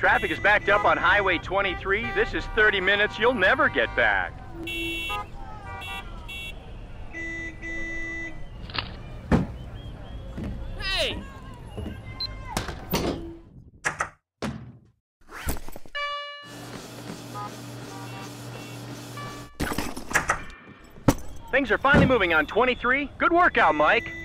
Traffic is backed up on Highway 23. This is 30 minutes you'll never get back. Hey! Things are finally moving on 23. Good workout, Mike.